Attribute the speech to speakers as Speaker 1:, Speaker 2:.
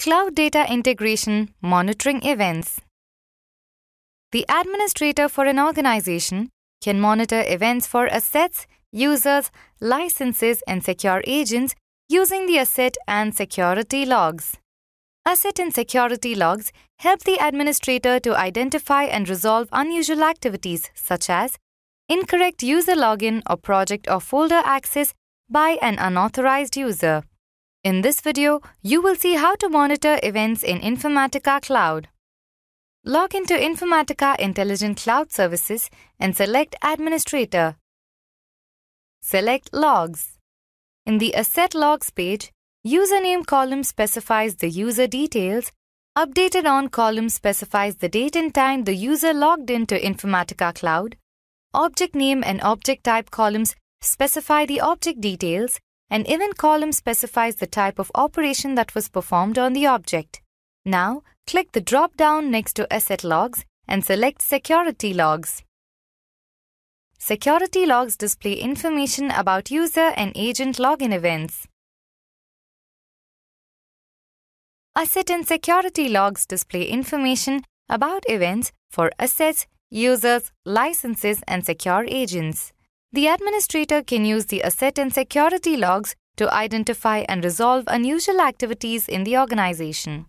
Speaker 1: Cloud Data Integration Monitoring Events The administrator for an organization can monitor events for assets, users, licenses, and secure agents using the asset and security logs. Asset and security logs help the administrator to identify and resolve unusual activities such as incorrect user login or project or folder access by an unauthorized user. In this video, you will see how to monitor events in Informatica Cloud. Log into Informatica Intelligent Cloud Services and select Administrator. Select Logs. In the Asset Logs page, Username column specifies the user details. Updated on column specifies the date and time the user logged into Informatica Cloud. Object name and object type columns specify the object details and event column specifies the type of operation that was performed on the object. Now, click the drop-down next to Asset Logs and select Security Logs. Security logs display information about user and agent login events. Asset and security logs display information about events for assets, users, licenses, and secure agents. The administrator can use the asset and security logs to identify and resolve unusual activities in the organization.